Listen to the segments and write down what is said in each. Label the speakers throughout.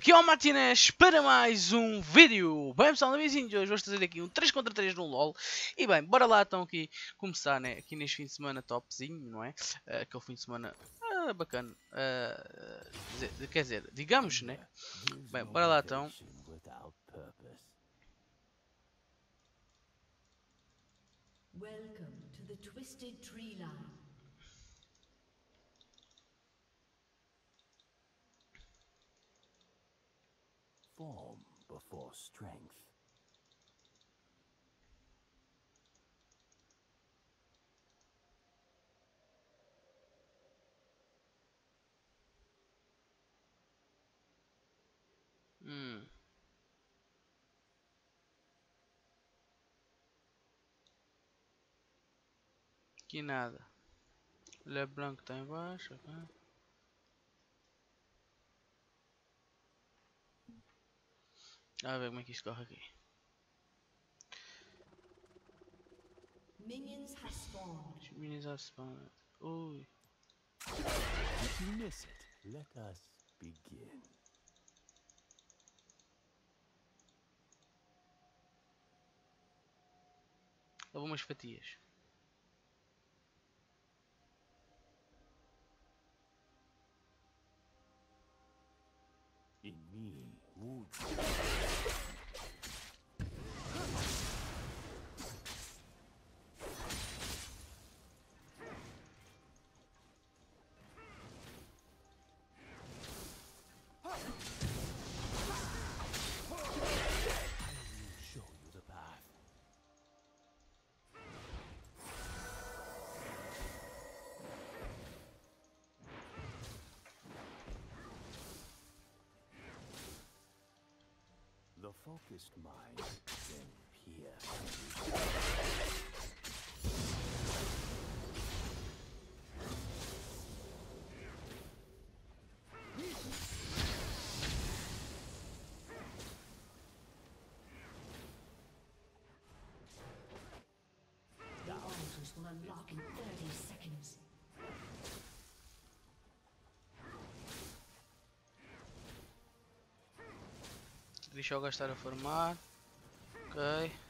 Speaker 1: aqui é o Martinez para mais um vídeo. Bem pessoal, bem-vindos hoje vou trazer aqui um 3 contra 3 no LoL. E bem, bora lá então aqui começar, né? Aqui neste fim de semana topzinho, não é? Uh, aquele fim de semana uh, bacana. Uh, quer dizer, digamos, né? Bem, bora lá então. Welcome Twisted Tree Line. Before strength. Hum. Que nada. LeBlanc tá embaixo. Okay. A ver como é que isto corre aqui. Minions have spawned. Minions have spawned. Ui. If you miss it, let us begin. Algumas fatias. In me, would. darkest mind, then peer. Deixa eu gastar a formar. Ok.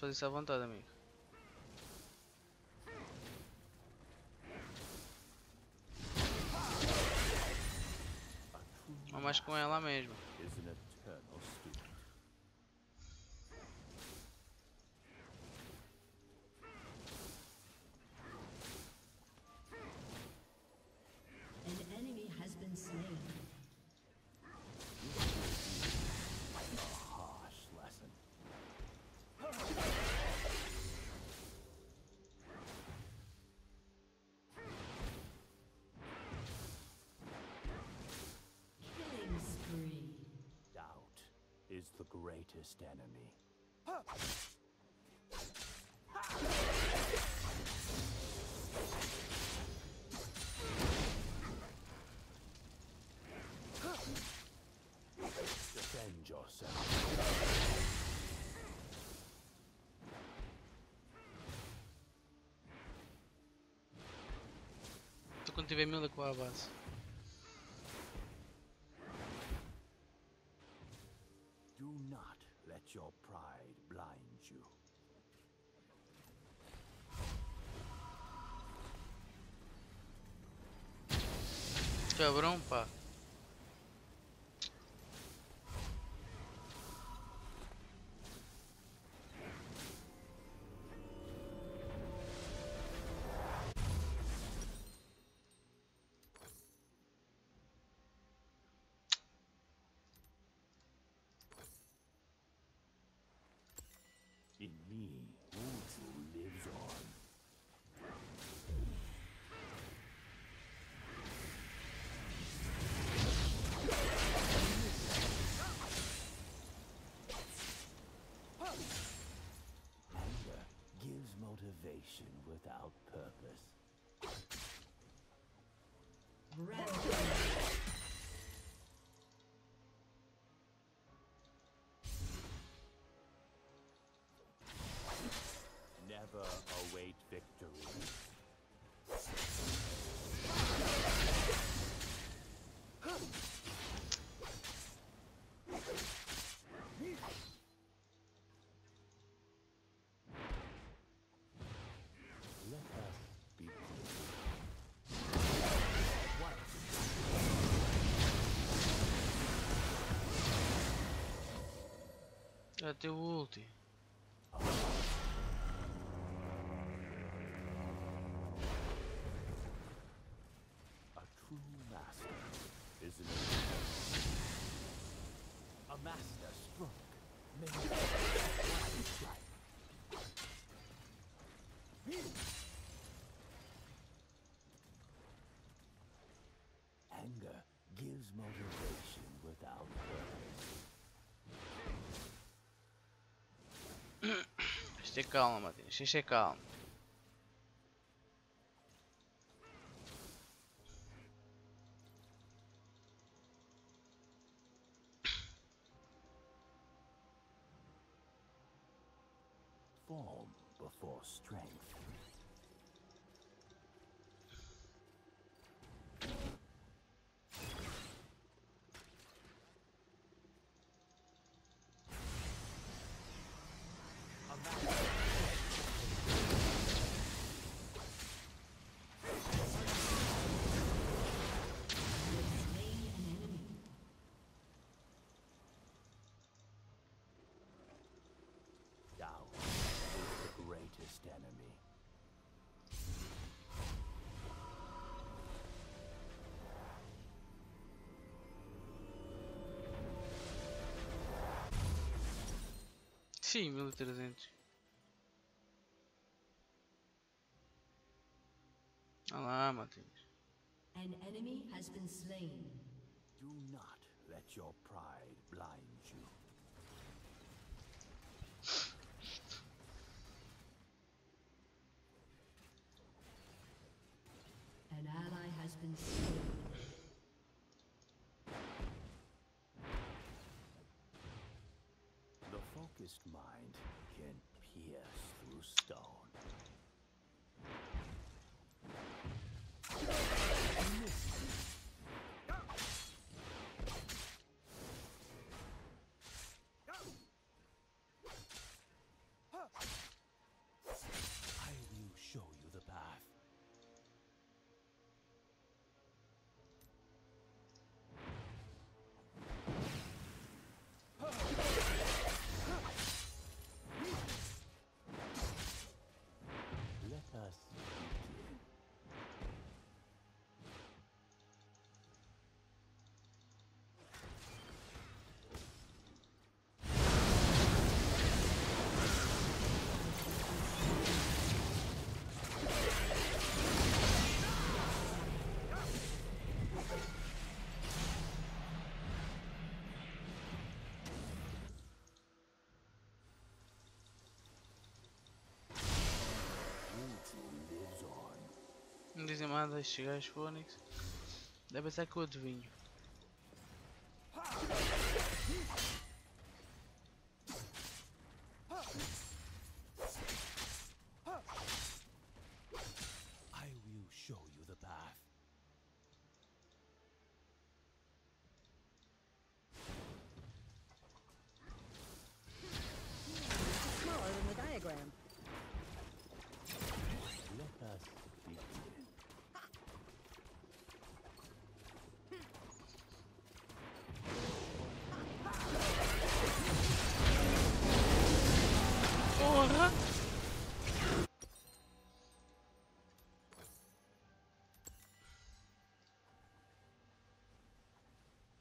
Speaker 1: fazer isso à vontade, amigo. Ou mais com ela mesmo. Greatest enemy. Defend yourself.
Speaker 2: Quando tiver mil com a base. Cabrão, pá.
Speaker 1: In me,
Speaker 2: Já ulti.
Speaker 1: A true master is an A master stroke. Anger gives motivation without
Speaker 2: Şişe kalmadı. Şişe kalmadı.
Speaker 1: Form before strength.
Speaker 2: Sim, 1300. Olha lá, Matheus.
Speaker 3: An enemy has been slain.
Speaker 1: Do not let your pride blind you.
Speaker 3: An ally has been slain.
Speaker 1: Focused mind can pierce through stone.
Speaker 2: Dizimado estes gajos Fónix. Deve ser que eu adivinho.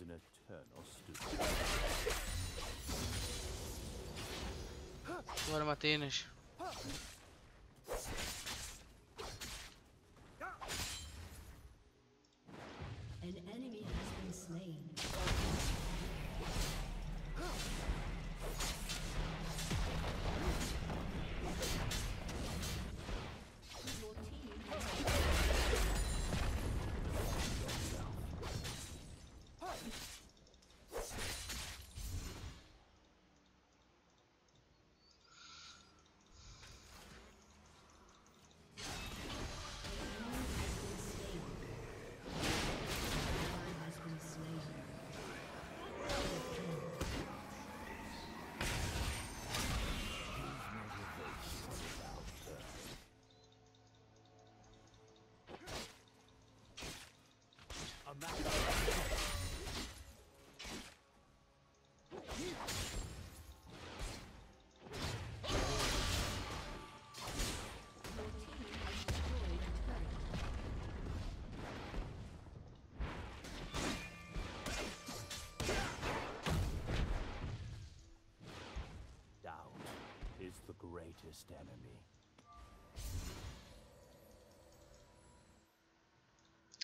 Speaker 1: Is an eternal.
Speaker 2: Agora matei-nas.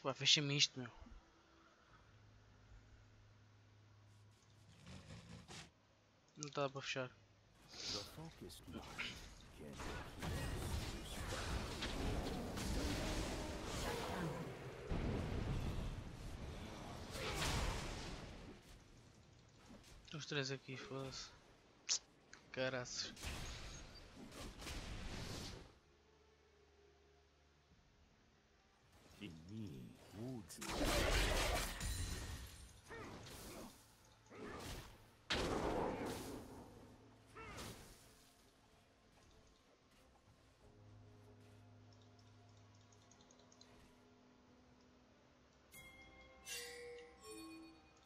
Speaker 2: Pá, fecha-me isto, meu. Não está para fechar. Os três aqui, foda-se. Caraças.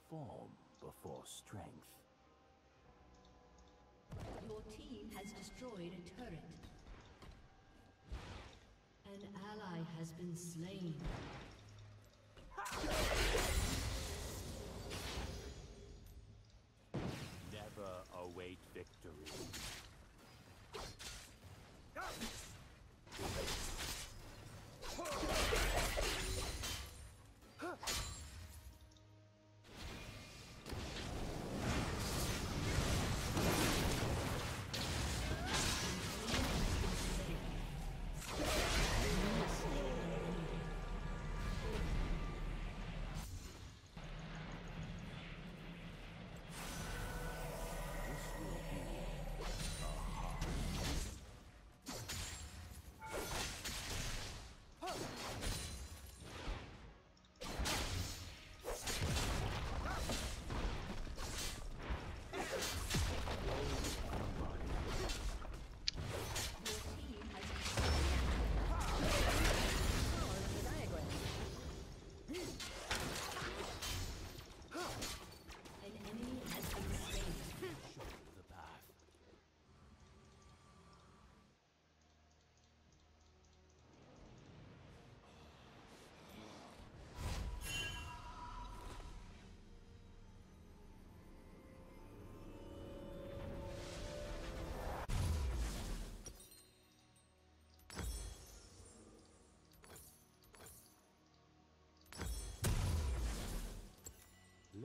Speaker 1: Form before strength.
Speaker 3: Your team has destroyed a turret. An ally has been slain.
Speaker 1: Never await victory.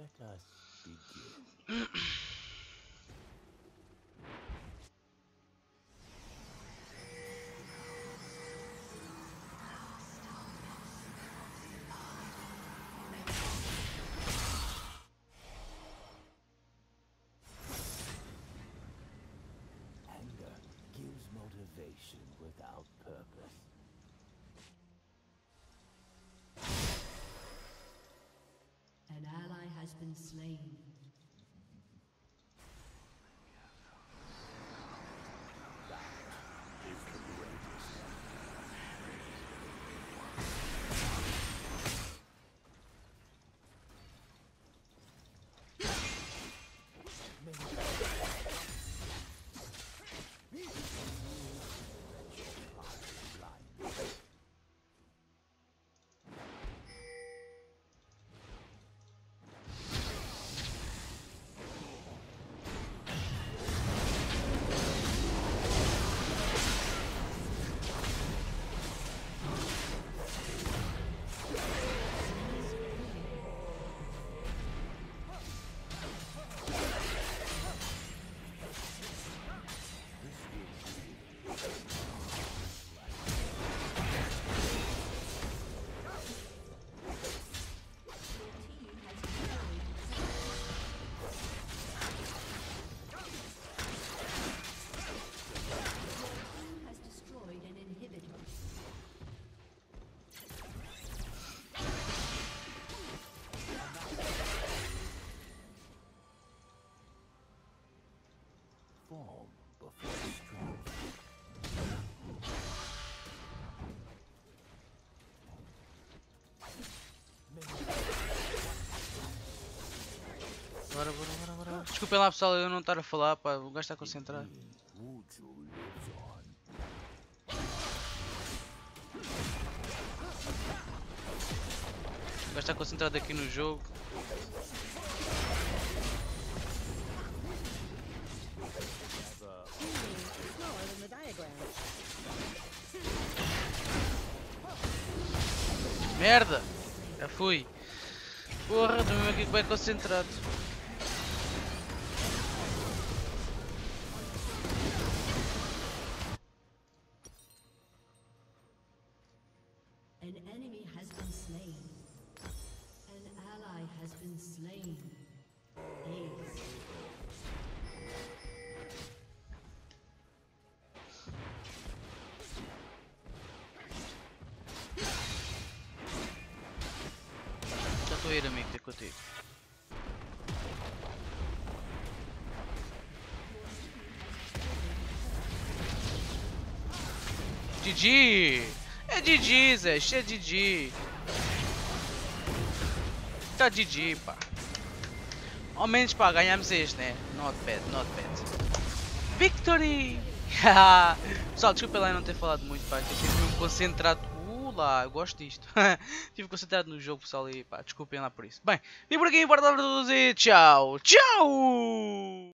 Speaker 1: Let us begin.
Speaker 3: slain.
Speaker 2: Desculpem lá pessoal, eu não estar a falar, pá, o gajo está concentrado. O gajo está concentrado aqui no jogo. Merda! Já fui. Porra, estou mesmo aqui bem concentrado. Estou a ir, amigo, ter contigo. GG! É GG, Zé, é GG. Tá GG, pá. Ao menos pá, ganhamos este, né? Not bad, not bad. Victory! Pessoal, desculpa lá não ter falado muito, pá. Eu estive mesmo concentrado. Lá, eu gosto disto. Estive concentrado no jogo, pessoal, e pá, desculpem lá por isso. Bem, vim por aqui, bora dar e tchau! Tchau!